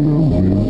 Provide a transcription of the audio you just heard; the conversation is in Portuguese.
não, Deus.